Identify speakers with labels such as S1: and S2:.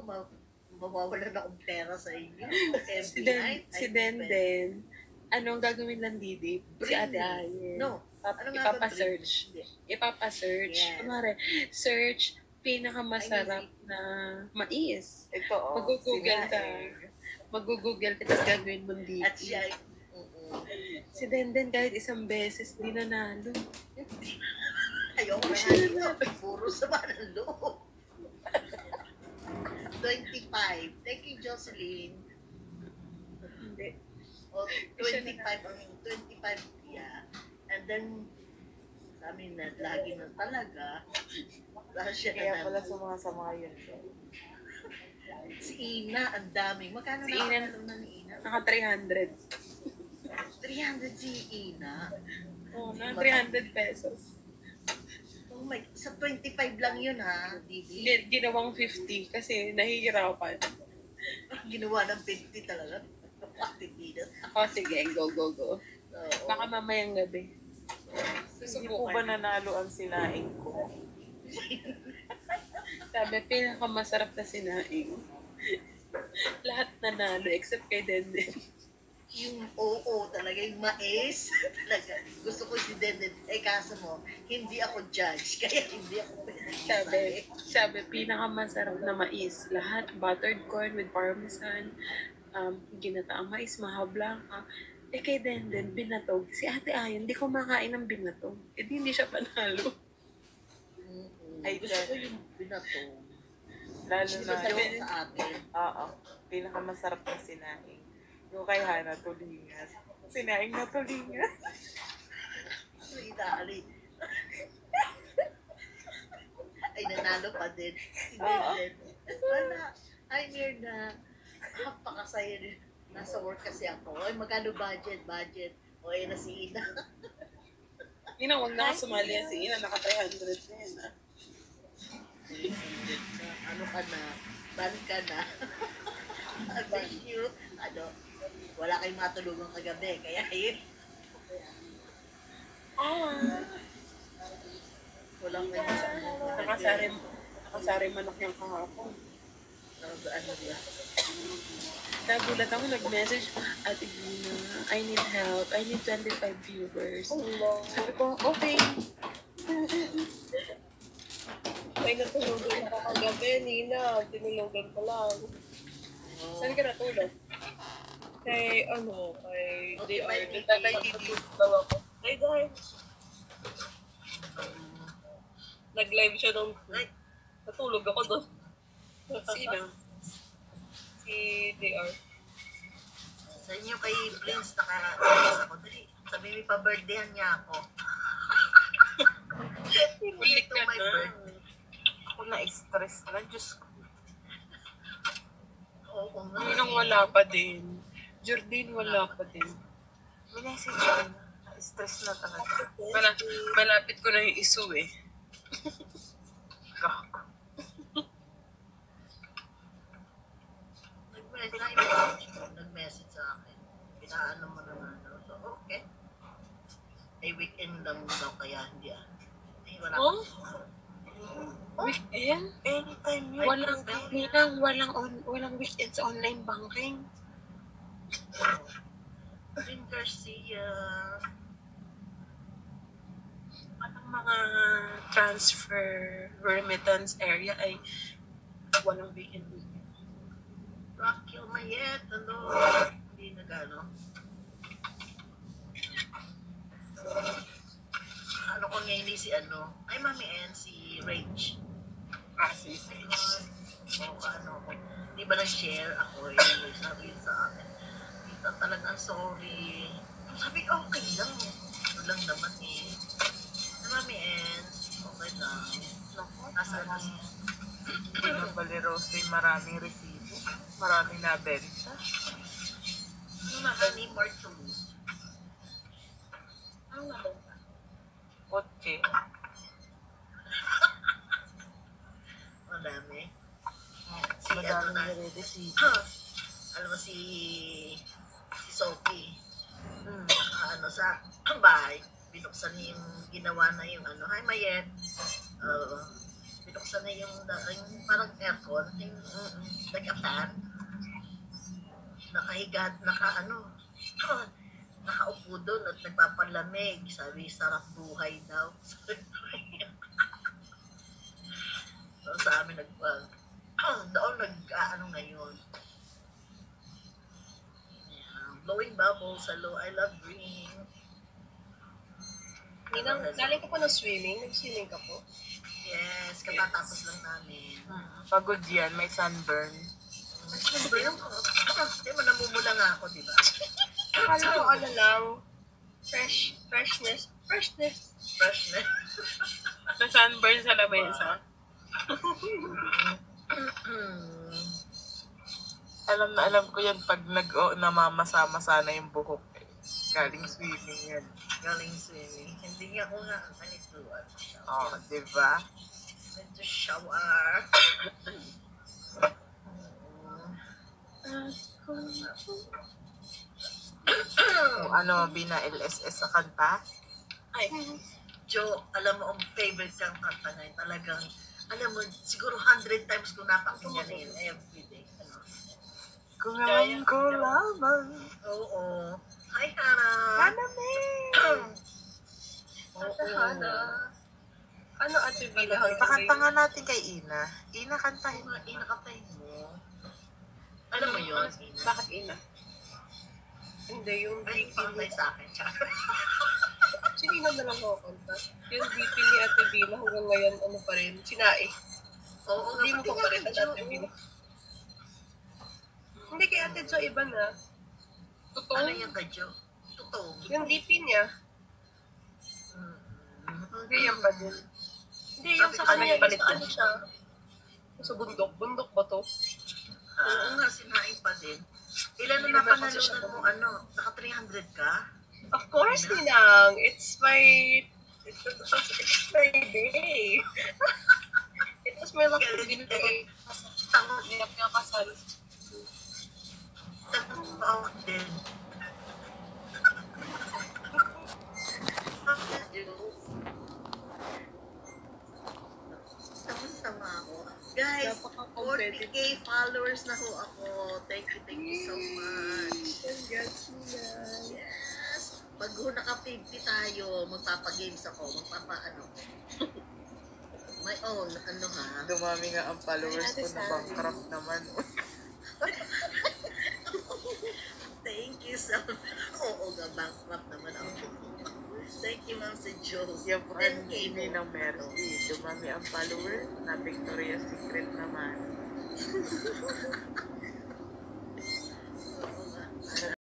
S1: ko, ma mawawalan akong pera sa inyo.
S2: Si Den, si Den Den, anong gagawin lang Didi? Si Ate. Ayen.
S1: No.
S2: Pap-
S1: Ano
S2: ipapa-search. Ipapa-search.
S1: Yes.
S2: Kumari, search pinakamasarap na mais.
S3: Ito, oh.
S2: Mag-google ka. Mag-google ka, tapos gagawin mong dito.
S1: At siya.
S2: Si Denden kahit isang beses, di nanalo.
S1: Ayoko na. Puro sama ng loob. 25. Thank you, Jocelyn.
S2: Hindi.
S1: O, 25 ang 25 yeah. And then, sa amin na lagi na talaga. Dahil siya
S3: Kaya
S1: na
S3: pala sumasama yun.
S1: Si Ina, ang daming. Magkano
S2: Si
S1: na
S2: Ina-
S1: na ni Ina?
S2: Naka 300.
S1: 300 si Ina.
S2: Oo, na 300 pesos.
S1: Oh my, sa 25 lang yun ha, Didi.
S2: Gi- Ginawang 50 kasi nahihirapan.
S1: Ginawa ng 50 talaga. Pagtitidas.
S2: O sige, go, go, go.
S1: Oo.
S2: Baka mamayang gabi.
S3: Hindi po ba nanalo ang sinaing ko?
S2: Sabi, pinakamasarap na sinaing. Lahat nanalo except kay Denden.
S1: Yung oo talaga, yung mais talaga. Gusto ko si Denden. Eh, kaso mo, hindi ako judge, kaya hindi ako
S2: Sabi, sabi, pinakamasarap na mais. Lahat, buttered corn with parmesan, um, ginataang mais, maha blanca. Eh kay Denden, binatog. Si Ate Ayan, hindi kumakain ng binatog. Eh di hindi siya panalo.
S1: Mm-mm.
S3: Ay,
S1: Gusto ko yung binato.
S3: Lalo na,
S1: ko sa atin.
S3: oo, pinakamasarap na sinaing. Yung kay Hana, tulingan. Sinaing na tulingan.
S1: So, inaali. Ay, nanalo pa din. Si. Denden. Wala. I'm here na. Napakasaya din. Nasa work kasi ako. Ay, magkano budget? Budget. O, ayun na si Ina.
S2: Ina, huwag na ka sumali yan si Ina, naka 300 na yan. ah.
S1: ano ka na? Ban ka na? Thank you. Ano? Wala kayong matulungan kagabi. Kaya yun.
S2: Ah,
S1: Walang may
S2: nakasari, nakasari manok yung kahapon.
S1: Ano ba?
S2: Nagulat ako, nag-message, Ate Gina, I need help. I need 25 viewers. Sabi ko, okay.
S4: May natulugan ako kagabi, Nina. Tinulugan ko lang.
S2: Saan ka natulog?
S4: Kay, ano, kay
S1: Okay, bye, Kiki.
S4: Nagtatay daw ako. Ay, guys. Nag-live siya nung natulog ako doon.
S2: Sino?
S4: Si DR.
S1: Sa inyo kay Prince, naka-text ako. Dali, sabi may pa-birthdayhan niya ako. Hindi
S2: ka
S1: my
S2: na.
S1: birthday.
S3: Ako na-stress na. Diyos ko.
S1: Oo nga.
S2: Yun wala pa din. Jordine wala pa din.
S3: Minessage ko na. Na-stress na talaga.
S2: Mala, malapit ko na yung isu eh.
S3: Gako.
S1: Nag-message, sa akin. Pinaano mo naman. So, okay. Ay, weekend lang daw kaya hindi ah. Ay, wala.
S2: Oh? Weekend?
S3: Anytime yun.
S2: Walang, walang, walang, on, walang weekend sa online banking.
S1: Jim Garcia.
S2: Walang mga transfer remittance area ay walang weekend weekend.
S1: Rocky Mayet. Ano? Hindi nag-ano. Ano ko ngayon si ano? Ay, Mami N, si Rach.
S2: Ah, sis.
S1: O ano. Di ba nag-share ako yun? Sabi sa akin. Tita talaga, sorry. Sabi okay lang. Ano lang naman eh. Ay, Mami N, okay lang. Naku, nasa ano si
S3: Pinabalirosa yung maraming resibo. Maraming nabenta.
S1: Ano naman ni lose?
S2: Ang nabenta.
S3: Kotse.
S1: Madami. Si ano
S3: Madaming
S1: na,
S3: nare-resibo.
S1: alam mo si si Sophie.
S3: Hmm.
S1: ano sa bahay, binuksan niya yung ginawa na yung ano, hi Mayet. Uh, binuksan na yung, yung parang aircon, yung mm, like a fan. Nakahiga, naka ano, nakaupo doon at nagpapalamig. Sabi, sarap buhay daw. so, sa amin nag, doon nag, ah, ano ngayon. Yeah, blowing bubbles, hello, I love green.
S4: Ninang, galing ko po ng swimming. Nag-swimming ka po.
S1: Yes, katatapos lang namin.
S3: Pagod yan, may sunburn.
S1: Ano ba yun? Di mo namumula nga ako, di ba?
S4: Akala ko ano lang. Fresh, freshness. Freshness.
S1: Freshness.
S2: Na sunburn sa lamesa.
S3: Alam na alam ko yan pag nag oh, namamasa-masa na yung buhok. eh. Galing swimming yan.
S1: Galing swimming. Hindi nga ako nga ganito. Ano siya?
S3: Oh, di ba?
S1: Medyo shower.
S3: Kung ano, bina LSS sa kanta.
S1: Ay, Joe, alam mo, ang favorite kang kanta na yun, talagang, alam mo, siguro 100 times ko napakinggan na yun everyday. Ano?
S3: Kung alam ko lamang.
S1: Oo. Hi, Hana.
S3: Hana, me!
S1: Oo.
S4: Hana. Ano ate Bila?
S3: Pakanta nga natin kay Ina. Ina, kantahin mo.
S1: Mga inakatay mo. Alam mo yun, Ina?
S4: Bakit ina? Hindi, yung
S1: Ay,
S4: ni...
S1: sa akin,
S4: Sinino na lang ako kanta. Yung BP ni Ate Bila hanggang ngayon, ano pa rin, sinae.
S1: Oo,
S4: Hindi mo pa rin ang. Ate Bila. Hindi kay Ate Jo, iba na. Totoo.
S1: Ano yung kay Joe? Totoo.
S4: Yung DP niya,
S1: Mm.
S4: hindi yan pa din. Hindi, yung sa kanya,
S1: ano yung
S4: sa ano siya. Sa bundok. Bundok ba to?
S1: Oo nga, sinaing pa din. Ilan na napanalunan mo, ano, naka 300 ka?
S4: Of course, Ninang. It's my... It's, it's my day. It was my lucky day. ako nakasal.
S1: tango ako din. Tama-tama ako. Guys,
S4: Napaka-competitive.
S1: 40k followers na ho ako. Thank you, thank you so much.
S4: Ninang.
S1: Pag ho naka-50 tayo, magpapagames ako. Magpapa, ano. My own, ano ha.
S3: Dumami nga ang followers ko na bankrupt naman.
S1: Thank you so Oo nga, bankrupt naman ako. Thank you, Ma'am si Joe.
S3: Yan po ang
S1: 10K
S3: hindi ng Mercy. Dumami ang followers na Victoria's Secret naman.